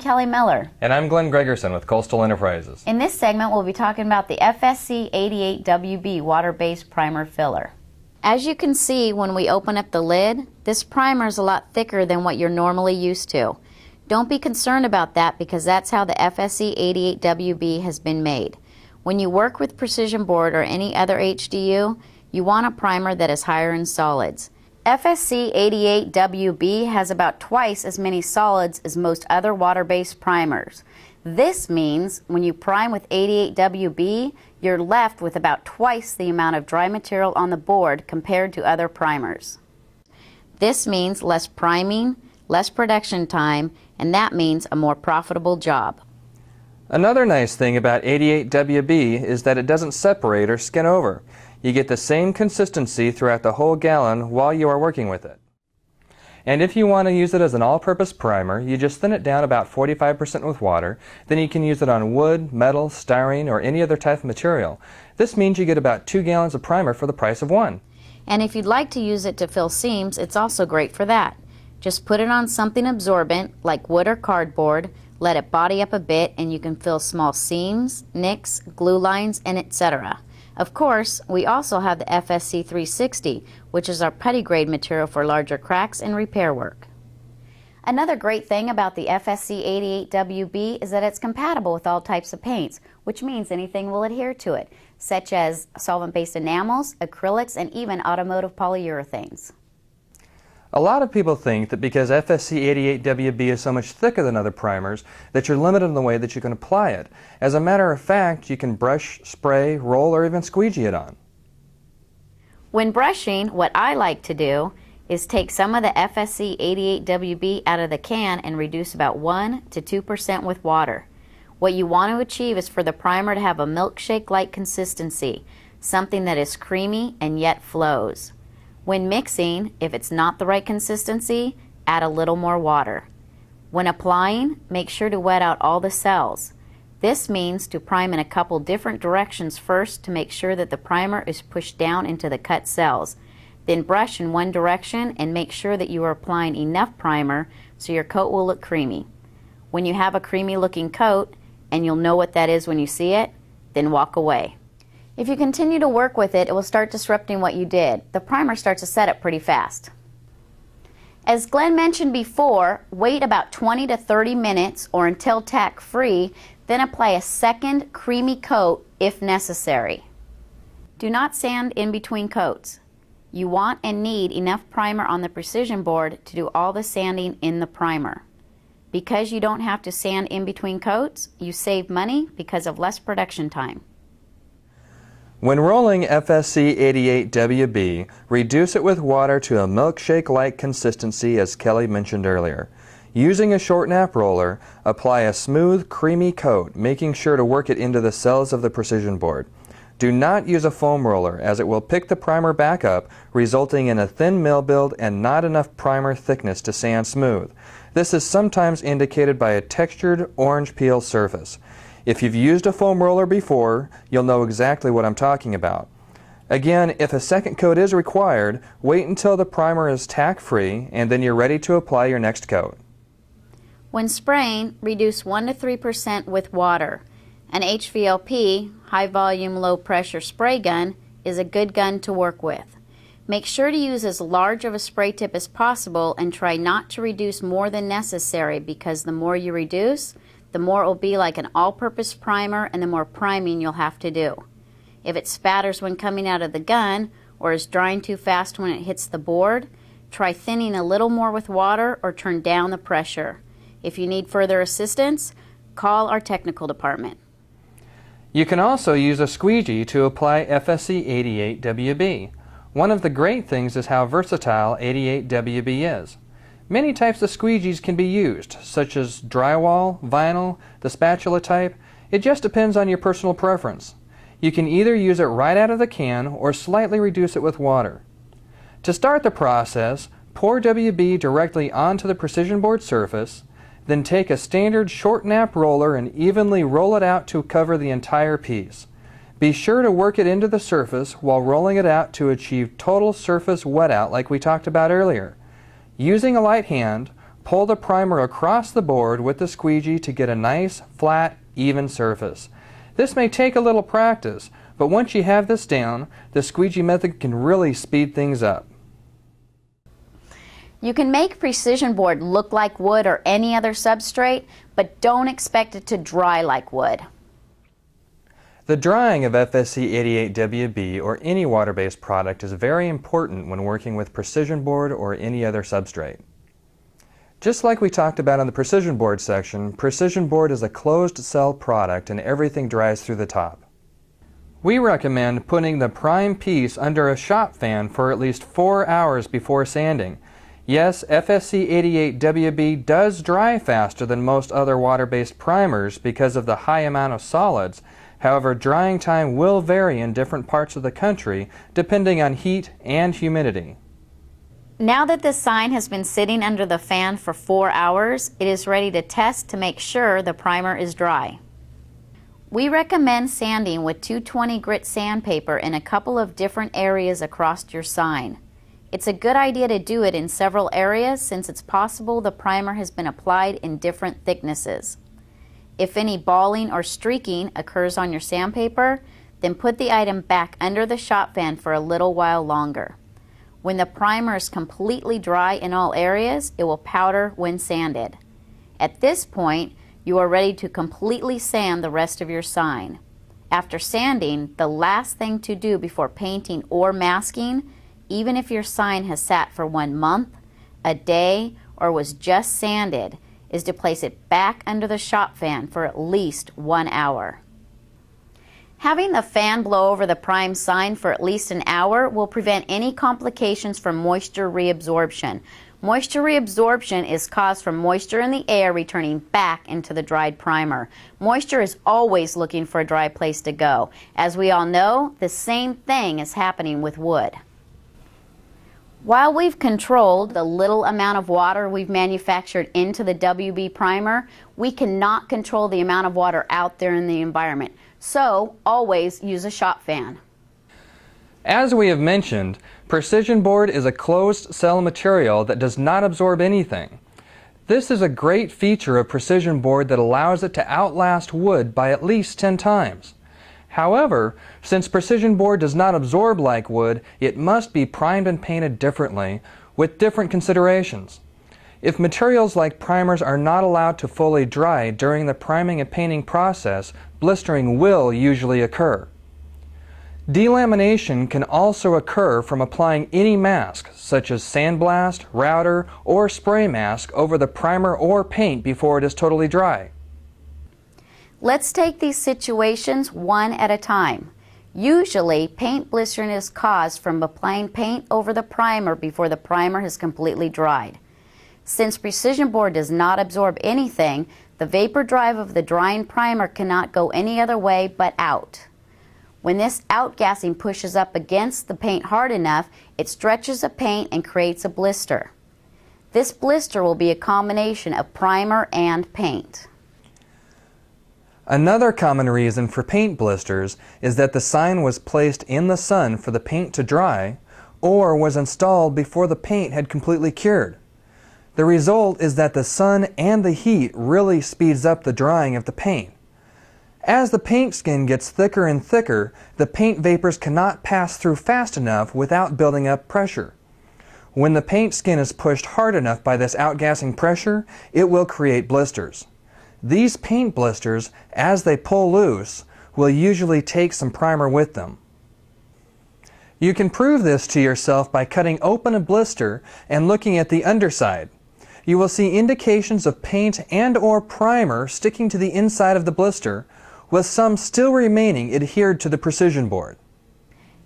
Kelly Miller. And I'm Glenn Gregerson with Coastal Enterprises. In this segment, we'll be talking about the FSC 88WB water-based primer filler. As you can see when we open up the lid, this primer is a lot thicker than what you're normally used to. Don't be concerned about that because that's how the FSC 88WB has been made. When you work with Precision Board or any other HDU, you want a primer that is higher in solids. FSC 88WB has about twice as many solids as most other water-based primers. This means when you prime with 88WB, you're left with about twice the amount of dry material on the board compared to other primers. This means less priming, less production time, and that means a more profitable job. Another nice thing about 88WB is that it doesn't separate or skin over. You get the same consistency throughout the whole gallon while you are working with it. And if you want to use it as an all-purpose primer, you just thin it down about 45% with water. Then you can use it on wood, metal, styrene, or any other type of material. This means you get about two gallons of primer for the price of one. And if you'd like to use it to fill seams, it's also great for that. Just put it on something absorbent, like wood or cardboard, let it body up a bit, and you can fill small seams, nicks, glue lines, and etc. Of course, we also have the FSC 360, which is our putty grade material for larger cracks and repair work. Another great thing about the FSC 88WB is that it's compatible with all types of paints, which means anything will adhere to it, such as solvent-based enamels, acrylics, and even automotive polyurethanes. A lot of people think that because FSC 88WB is so much thicker than other primers that you're limited in the way that you can apply it. As a matter of fact, you can brush, spray, roll, or even squeegee it on. When brushing, what I like to do is take some of the FSC 88WB out of the can and reduce about 1 to 2% with water. What you want to achieve is for the primer to have a milkshake-like consistency, something that is creamy and yet flows. When mixing, if it's not the right consistency, add a little more water. When applying, make sure to wet out all the cells. This means to prime in a couple different directions first to make sure that the primer is pushed down into the cut cells. Then brush in one direction and make sure that you are applying enough primer so your coat will look creamy. When you have a creamy looking coat, and you'll know what that is when you see it, then walk away. If you continue to work with it, it will start disrupting what you did. The primer starts to set up pretty fast. As Glenn mentioned before, wait about 20 to 30 minutes or until tack free, then apply a second creamy coat if necessary. Do not sand in between coats. You want and need enough primer on the precision board to do all the sanding in the primer. Because you don't have to sand in between coats, you save money because of less production time. When rolling FSC 88WB, reduce it with water to a milkshake-like consistency as Kelly mentioned earlier. Using a short nap roller, apply a smooth, creamy coat, making sure to work it into the cells of the precision board. Do not use a foam roller as it will pick the primer back up, resulting in a thin mil build and not enough primer thickness to sand smooth. This is sometimes indicated by a textured orange peel surface. If you've used a foam roller before, you'll know exactly what I'm talking about. Again, if a second coat is required, wait until the primer is tack free and then you're ready to apply your next coat. When spraying, reduce 1 to 3% with water. An HVLP, high volume, low pressure spray gun, is a good gun to work with. Make sure to use as large of a spray tip as possible and try not to reduce more than necessary because the more you reduce, the more it will be like an all-purpose primer and the more priming you'll have to do. If it spatters when coming out of the gun or is drying too fast when it hits the board, try thinning a little more with water or turn down the pressure. If you need further assistance, call our technical department. You can also use a squeegee to apply FSC 88WB. One of the great things is how versatile 88WB is. Many types of squeegees can be used, such as drywall, vinyl, the spatula type. It just depends on your personal preference. You can either use it right out of the can or slightly reduce it with water. To start the process, pour WB directly onto the precision board surface, then take a standard short nap roller and evenly roll it out to cover the entire piece. Be sure to work it into the surface while rolling it out to achieve total surface wet out like we talked about earlier. Using a light hand, Pull the primer across the board with the squeegee to get a nice, flat, even surface. This may take a little practice, but once you have this down, the squeegee method can really speed things up. You can make precision board look like wood or any other substrate, but don't expect it to dry like wood. The drying of FSC 88WB or any water-based product is very important when working with precision board or any other substrate. Just like we talked about in the precision board section, precision board is a closed cell product and everything dries through the top. We recommend putting the prime piece under a shop fan for at least 4 hours before sanding Yes, FSC 88WB does dry faster than most other water-based primers because of the high amount of solids. However, drying time will vary in different parts of the country depending on heat and humidity. Now that the sign has been sitting under the fan for four hours, it is ready to test to make sure the primer is dry. We recommend sanding with 220 grit sandpaper in a couple of different areas across your sign. It's a good idea to do it in several areas since it's possible the primer has been applied in different thicknesses. If any balling or streaking occurs on your sandpaper, then put the item back under the shop fan for a little while longer. When the primer is completely dry in all areas, it will powder when sanded. At this point, you are ready to completely sand the rest of your sign. After sanding, the last thing to do before painting or masking even if your sign has sat for one month, a day, or was just sanded, is to place it back under the shop fan for at least one hour. Having the fan blow over the prime sign for at least an hour will prevent any complications from moisture reabsorption. Moisture reabsorption is caused from moisture in the air returning back into the dried primer. Moisture is always looking for a dry place to go. As we all know, the same thing is happening with wood. While we've controlled the little amount of water we've manufactured into the WB primer, we cannot control the amount of water out there in the environment. So always use a shop fan. As we have mentioned, precision board is a closed cell material that does not absorb anything. This is a great feature of precision board that allows it to outlast wood by at least 10 times. However, since precision board does not absorb like wood, it must be primed and painted differently with different considerations. If materials like primers are not allowed to fully dry during the priming and painting process, blistering will usually occur. Delamination can also occur from applying any mask, such as sandblast, router, or spray mask over the primer or paint before it is totally dry. Let's take these situations one at a time. Usually, paint blistering is caused from applying paint over the primer before the primer has completely dried. Since Precision Board does not absorb anything, the vapor drive of the drying primer cannot go any other way but out. When this outgassing pushes up against the paint hard enough, it stretches the paint and creates a blister. This blister will be a combination of primer and paint. Another common reason for paint blisters is that the sign was placed in the sun for the paint to dry or was installed before the paint had completely cured. The result is that the sun and the heat really speeds up the drying of the paint. As the paint skin gets thicker and thicker, the paint vapors cannot pass through fast enough without building up pressure. When the paint skin is pushed hard enough by this outgassing pressure, it will create blisters. These paint blisters, as they pull loose, will usually take some primer with them. You can prove this to yourself by cutting open a blister and looking at the underside. You will see indications of paint and or primer sticking to the inside of the blister, with some still remaining adhered to the precision board.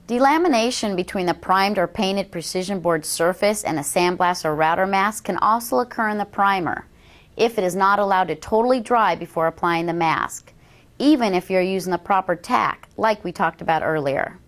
Delamination between the primed or painted precision board surface and a sandblast or router mask can also occur in the primer if it is not allowed to totally dry before applying the mask, even if you're using the proper tack, like we talked about earlier.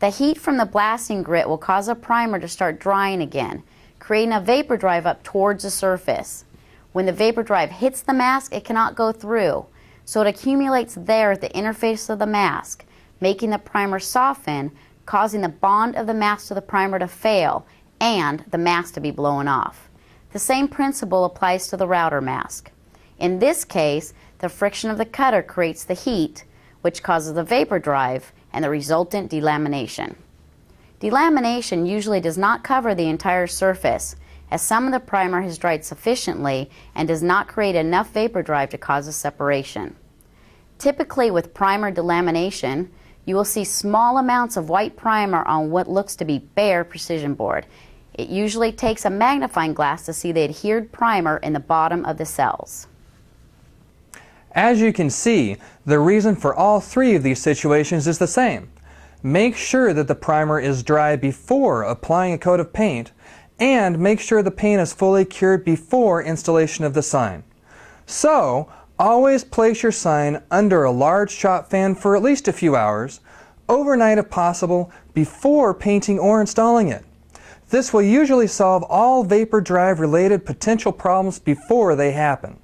The heat from the blasting grit will cause a primer to start drying again, creating a vapor drive up towards the surface. When the vapor drive hits the mask, it cannot go through, so it accumulates there at the interface of the mask, making the primer soften, causing the bond of the mask to the primer to fail, and the mask to be blown off. The same principle applies to the router mask. In this case, the friction of the cutter creates the heat, which causes the vapor drive and the resultant delamination. Delamination usually does not cover the entire surface, as some of the primer has dried sufficiently and does not create enough vapor drive to cause a separation. Typically with primer delamination, you will see small amounts of white primer on what looks to be bare precision board. It usually takes a magnifying glass to see the adhered primer in the bottom of the cells. As you can see, the reason for all three of these situations is the same. Make sure that the primer is dry before applying a coat of paint and make sure the paint is fully cured before installation of the sign. So, always place your sign under a large shop fan for at least a few hours, overnight if possible, before painting or installing it. This will usually solve all vapor drive related potential problems before they happen.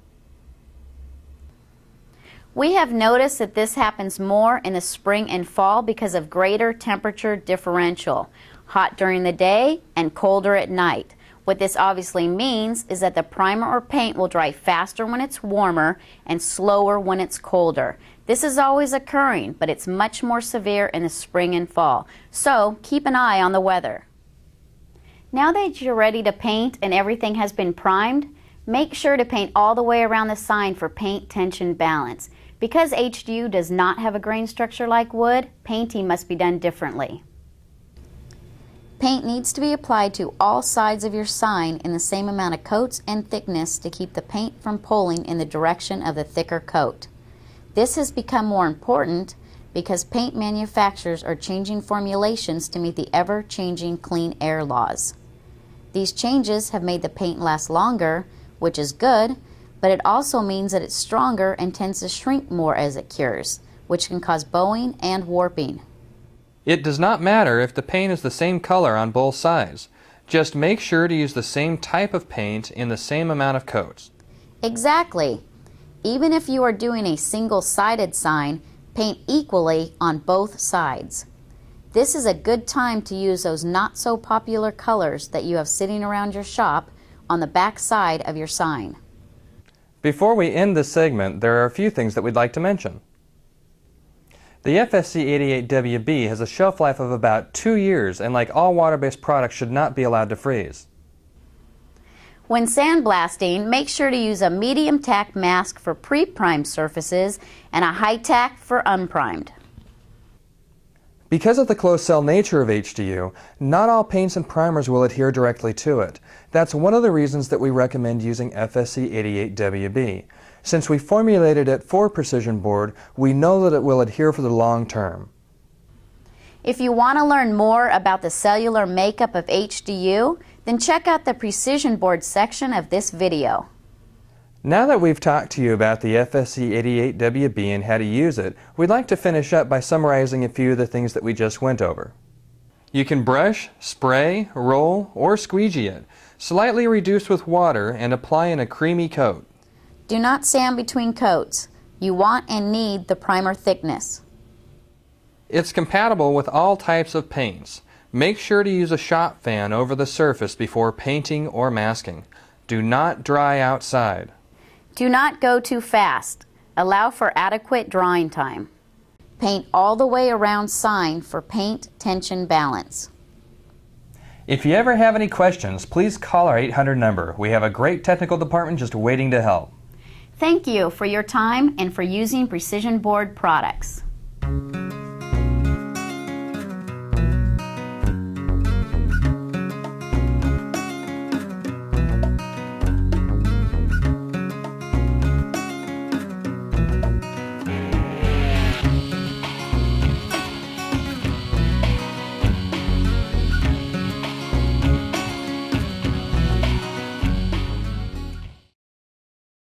We have noticed that this happens more in the spring and fall because of greater temperature differential, hot during the day and colder at night. What this obviously means is that the primer or paint will dry faster when it's warmer and slower when it's colder. This is always occurring, but it's much more severe in the spring and fall. So keep an eye on the weather. Now that you're ready to paint and everything has been primed, make sure to paint all the way around the sign for paint tension balance. Because HDU does not have a grain structure like wood, painting must be done differently. Paint needs to be applied to all sides of your sign in the same amount of coats and thickness to keep the paint from pulling in the direction of the thicker coat. This has become more important because paint manufacturers are changing formulations to meet the ever-changing clean air laws. These changes have made the paint last longer, which is good, but it also means that it's stronger and tends to shrink more as it cures, which can cause bowing and warping. It does not matter if the paint is the same color on both sides. Just make sure to use the same type of paint in the same amount of coats. Exactly. Even if you are doing a single-sided sign, paint equally on both sides. This is a good time to use those not so popular colors that you have sitting around your shop on the back side of your sign. Before we end this segment, there are a few things that we'd like to mention. The FSC 88WB has a shelf life of about two years and like all water-based products should not be allowed to freeze. When sandblasting, make sure to use a medium tack mask for pre-primed surfaces and a high tack for unprimed. Because of the closed cell nature of HDU, not all paints and primers will adhere directly to it. That's one of the reasons that we recommend using FSC 88WB. Since we formulated it for precision board, we know that it will adhere for the long term. If you want to learn more about the cellular makeup of HDU, then check out the precision board section of this video. Now that we've talked to you about the FSC 88WB and how to use it, we'd like to finish up by summarizing a few of the things that we just went over. You can brush, spray, roll, or squeegee it, slightly reduce with water, and apply in a creamy coat. Do not sand between coats. You want and need the primer thickness. It's compatible with all types of paints. Make sure to use a shop fan over the surface before painting or masking. Do not dry outside. Do not go too fast. Allow for adequate drying time. Paint all the way around sign for paint tension balance. If you ever have any questions, please call our 800 number. We have a great technical department just waiting to help. Thank you for your time and for using Precision Board products.